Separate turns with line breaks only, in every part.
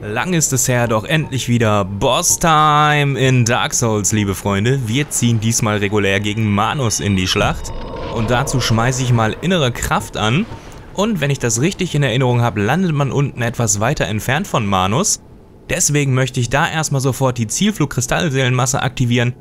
Lang ist es her, doch endlich wieder Boss-Time in Dark Souls, liebe Freunde. Wir ziehen diesmal regulär gegen Manus in die Schlacht. Und dazu schmeiße ich mal innere Kraft an. Und wenn ich das richtig in Erinnerung habe, landet man unten etwas weiter entfernt von Manus. Deswegen möchte ich da erstmal sofort die Zielflug-Kristallseelenmasse aktivieren,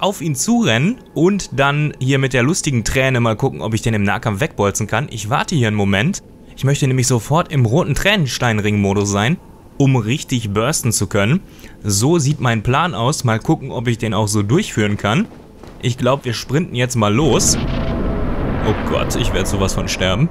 auf ihn zurennen und dann hier mit der lustigen Träne mal gucken, ob ich den im Nahkampf wegbolzen kann. Ich warte hier einen Moment. Ich möchte nämlich sofort im roten Tränensteinring-Modus sein um richtig bursten zu können. So sieht mein Plan aus. Mal gucken, ob ich den auch so durchführen kann. Ich glaube, wir sprinten jetzt mal los. Oh Gott, ich werde sowas von sterben.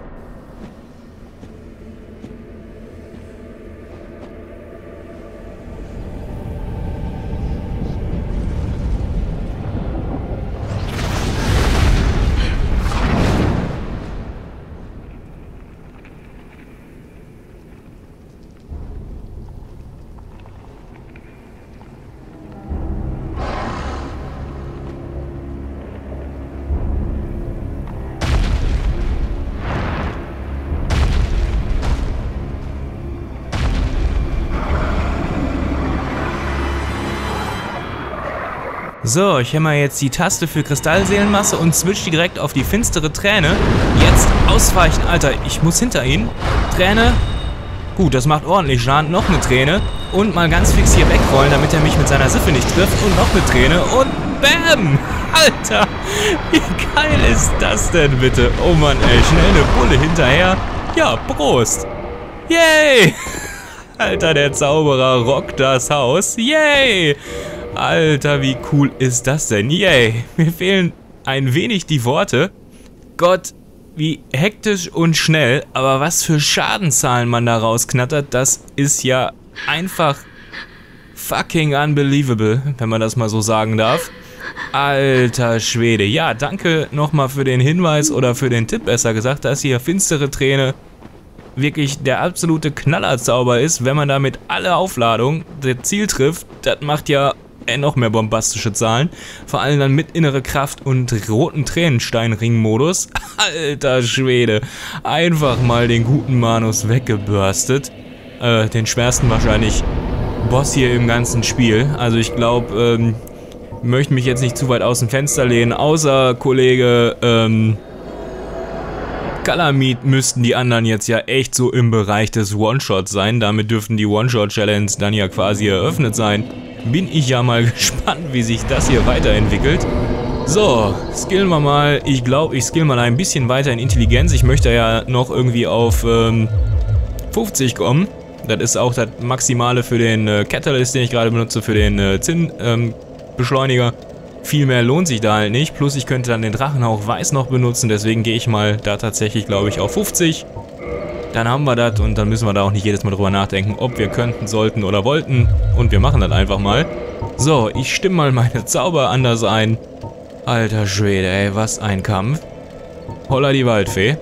So, ich hämmer jetzt die Taste für Kristallseelenmasse und switch direkt auf die finstere Träne. Jetzt ausweichen, Alter, ich muss hinter ihn. Träne. Gut, das macht ordentlich Schaden. Noch eine Träne. Und mal ganz fix hier wegrollen, damit er mich mit seiner Siffe nicht trifft. Und noch eine Träne. Und BÄM! Alter, wie geil ist das denn bitte? Oh Mann, ey, schnell eine Bulle hinterher. Ja, Prost. Yay! Alter, der Zauberer rockt das Haus. Yay! Alter, wie cool ist das denn? Yay! Mir fehlen ein wenig die Worte. Gott, wie hektisch und schnell, aber was für Schadenzahlen man da rausknattert, das ist ja einfach fucking unbelievable, wenn man das mal so sagen darf. Alter Schwede. Ja, danke nochmal für den Hinweis oder für den Tipp, besser gesagt, dass hier finstere Träne wirklich der absolute Knallerzauber ist, wenn man damit alle Aufladungen der Ziel trifft. Das macht ja noch mehr bombastische Zahlen. Vor allem dann mit innere Kraft und roten Tränensteinring-Modus. Alter Schwede. Einfach mal den guten Manus weggebürstet. Äh, den schwersten wahrscheinlich Boss hier im ganzen Spiel. Also ich glaube, ähm, möchte mich jetzt nicht zu weit aus dem Fenster lehnen, außer Kollege, ähm, Kalamit müssten die anderen jetzt ja echt so im Bereich des One-Shots sein. Damit dürften die One-Shot-Challenge dann ja quasi eröffnet sein. Bin ich ja mal gespannt, wie sich das hier weiterentwickelt. So, skillen wir mal. Ich glaube, ich skill mal ein bisschen weiter in Intelligenz. Ich möchte ja noch irgendwie auf ähm, 50 kommen. Das ist auch das Maximale für den äh, Catalyst, den ich gerade benutze, für den äh, Zinnbeschleuniger. Ähm, viel mehr lohnt sich da halt nicht. Plus ich könnte dann den Drachenhauch Weiß noch benutzen. Deswegen gehe ich mal da tatsächlich, glaube ich, auf 50. Dann haben wir das und dann müssen wir da auch nicht jedes Mal drüber nachdenken, ob wir könnten, sollten oder wollten. Und wir machen das einfach mal. So, ich stimme mal meine Zauber anders ein. Alter Schwede, ey, was ein Kampf. Holla die Waldfee.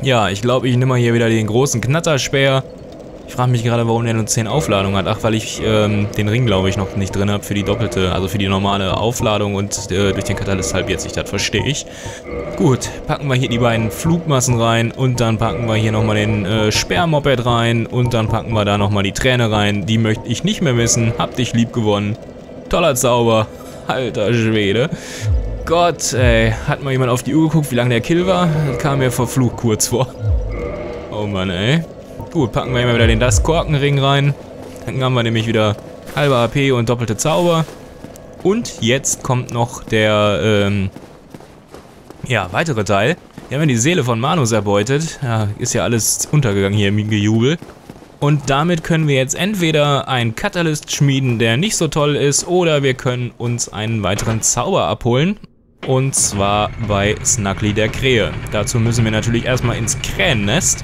Ja, ich glaube, ich nehme mal hier wieder den großen Knatterspeer. Ich frage mich gerade, warum der nur 10 Aufladungen hat. Ach, weil ich ähm, den Ring, glaube ich, noch nicht drin habe für die doppelte, also für die normale Aufladung und äh, durch den Katalyst halbiert sich das, verstehe ich. Gut, packen wir hier die beiden Flugmassen rein und dann packen wir hier nochmal den äh, Sperrmoped rein und dann packen wir da nochmal die Träne rein. Die möchte ich nicht mehr missen. Hab dich lieb gewonnen. Toller Zauber. Alter Schwede. Gott, ey. Hat mal jemand auf die Uhr geguckt, wie lange der Kill war? Kam mir verflucht kurz vor. Oh Mann, ey. Gut, packen wir immer wieder den Das-Korkenring rein. Dann haben wir nämlich wieder halbe AP und doppelte Zauber. Und jetzt kommt noch der, ähm, ja, weitere Teil. Wir haben ja die Seele von Manus erbeutet. Ja, ist ja alles untergegangen hier im Gejubel. Und damit können wir jetzt entweder einen Catalyst schmieden, der nicht so toll ist, oder wir können uns einen weiteren Zauber abholen. Und zwar bei Snuggly der Krähe. Dazu müssen wir natürlich erstmal ins Krähennest.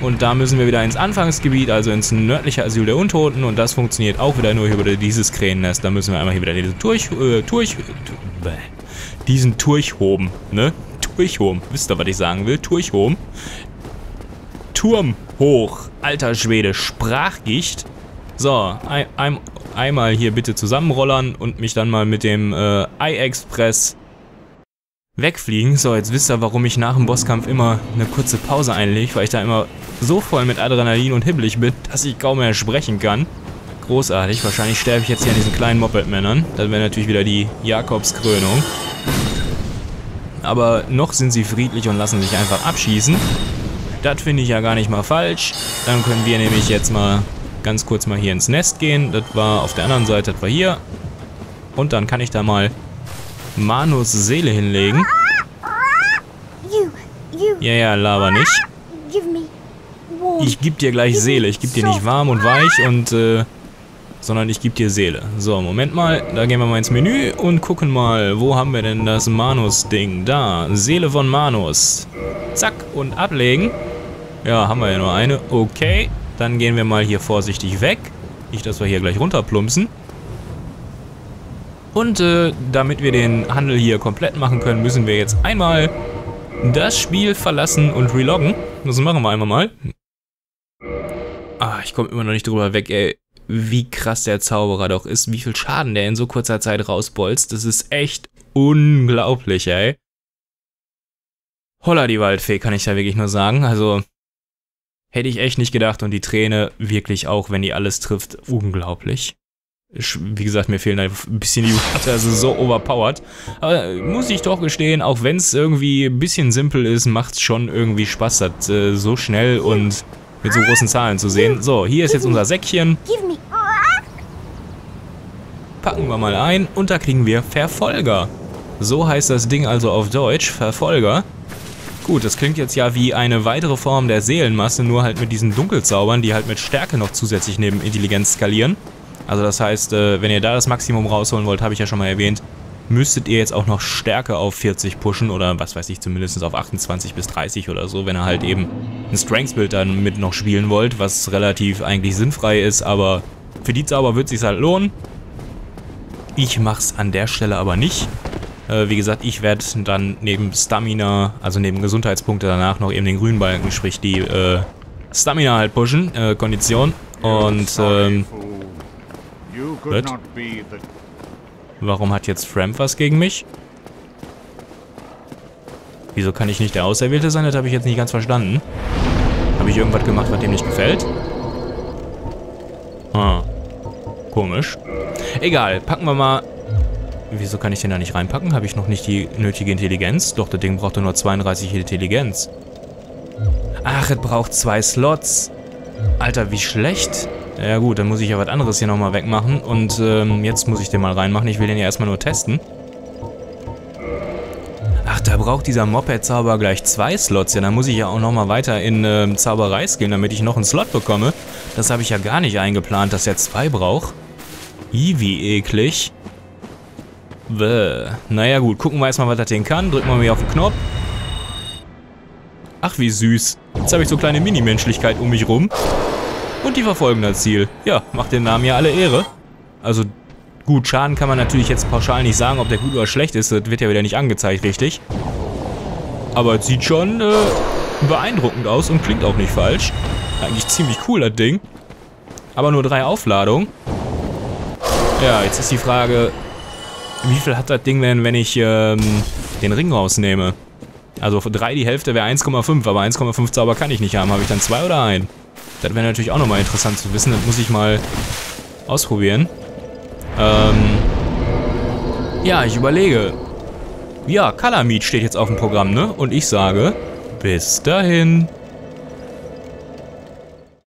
Und da müssen wir wieder ins Anfangsgebiet, also ins nördliche Asyl der Untoten. Und das funktioniert auch wieder nur über dieses Krähennest. Da müssen wir einmal hier wieder diesen Turch, äh, Turch, äh, diesen Turchhoben, ne? Turchhom, wisst ihr, was ich sagen will? Turchhom. Turm hoch, alter Schwede, Sprachgicht. So, ein, ein, einmal hier bitte zusammenrollern und mich dann mal mit dem äh, iExpress wegfliegen. So, jetzt wisst ihr, warum ich nach dem Bosskampf immer eine kurze Pause einlege, weil ich da immer so voll mit Adrenalin und hibbelig bin, dass ich kaum mehr sprechen kann. Großartig. Wahrscheinlich sterbe ich jetzt hier an diesen kleinen Moped-Männern. Das wäre natürlich wieder die Jakobskrönung. Aber noch sind sie friedlich und lassen sich einfach abschießen. Das finde ich ja gar nicht mal falsch. Dann können wir nämlich jetzt mal ganz kurz mal hier ins Nest gehen. Das war auf der anderen Seite, das war hier. Und dann kann ich da mal Manus Seele hinlegen. Ja, ja, laber nicht. Ich geb dir gleich Seele. Ich geb dir nicht warm und weich und, äh, sondern ich geb dir Seele. So, Moment mal. Da gehen wir mal ins Menü und gucken mal, wo haben wir denn das Manus-Ding? Da, Seele von Manus. Zack, und ablegen. Ja, haben wir ja nur eine. Okay, dann gehen wir mal hier vorsichtig weg. Nicht, dass wir hier gleich runterplumpsen. Und äh, damit wir den Handel hier komplett machen können, müssen wir jetzt einmal das Spiel verlassen und reloggen. Das machen wir einmal mal. Ich komme immer noch nicht drüber weg, ey. Wie krass der Zauberer doch ist, wie viel Schaden der in so kurzer Zeit rausbolzt. Das ist echt unglaublich, ey. Holla die Waldfee, kann ich da wirklich nur sagen. Also, hätte ich echt nicht gedacht und die Träne wirklich auch, wenn die alles trifft, unglaublich wie gesagt, mir fehlen ein bisschen die Worte, also so overpowered. Aber muss ich doch gestehen, auch wenn es irgendwie ein bisschen simpel ist, macht es schon irgendwie Spaß, das äh, so schnell und mit so großen Zahlen zu sehen. So, hier ist jetzt unser Säckchen. Packen wir mal ein und da kriegen wir Verfolger. So heißt das Ding also auf Deutsch, Verfolger. Gut, das klingt jetzt ja wie eine weitere Form der Seelenmasse, nur halt mit diesen Dunkelzaubern, die halt mit Stärke noch zusätzlich neben Intelligenz skalieren. Also das heißt, äh, wenn ihr da das Maximum rausholen wollt, habe ich ja schon mal erwähnt, müsstet ihr jetzt auch noch Stärke auf 40 pushen oder was weiß ich, zumindest auf 28 bis 30 oder so, wenn ihr halt eben ein Strengths-Bild dann mit noch spielen wollt, was relativ eigentlich sinnfrei ist, aber für die Zauber wird es sich halt lohnen. Ich mache es an der Stelle aber nicht. Äh, wie gesagt, ich werde dann neben Stamina, also neben Gesundheitspunkte danach noch eben den grünen Balken, sprich die äh, Stamina halt pushen, äh, Kondition. Und ähm? Warum hat jetzt Framp was gegen mich? Wieso kann ich nicht der Auserwählte sein? Das habe ich jetzt nicht ganz verstanden. Habe ich irgendwas gemacht, was dem nicht gefällt? Ah. Komisch. Egal, packen wir mal... Wieso kann ich den da nicht reinpacken? Habe ich noch nicht die nötige Intelligenz? Doch, das Ding braucht nur 32 Intelligenz. Ach, es braucht zwei Slots. Alter, wie schlecht. Ja gut, dann muss ich ja was anderes hier nochmal wegmachen. Und ähm, jetzt muss ich den mal reinmachen. Ich will den ja erstmal nur testen. Ach, da braucht dieser Moped-Zauber gleich zwei Slots. Ja, dann muss ich ja auch nochmal weiter in ähm, Zauberei skillen, damit ich noch einen Slot bekomme. Das habe ich ja gar nicht eingeplant, dass er zwei braucht. I, wie eklig. Bäh. Naja gut, gucken wir erstmal, was das Ding kann. Drücken wir mal auf den Knopf. Ach, wie süß. Jetzt habe ich so kleine Mini-Menschlichkeit um mich rum. Und die verfolgen das Ziel. Ja, macht den Namen ja alle Ehre. Also, gut, Schaden kann man natürlich jetzt pauschal nicht sagen, ob der gut oder schlecht ist. Das wird ja wieder nicht angezeigt, richtig. Aber es sieht schon äh, beeindruckend aus und klingt auch nicht falsch. Eigentlich ziemlich cool, das Ding. Aber nur drei Aufladungen. Ja, jetzt ist die Frage, wie viel hat das Ding denn, wenn ich ähm, den Ring rausnehme? Also für 3 die Hälfte wäre 1,5, aber 1,5 Zauber kann ich nicht haben. Habe ich dann zwei oder ein? Das wäre natürlich auch nochmal interessant zu wissen. Das muss ich mal ausprobieren. Ähm ja, ich überlege. Ja, Calamite steht jetzt auf dem Programm, ne? Und ich sage, bis dahin.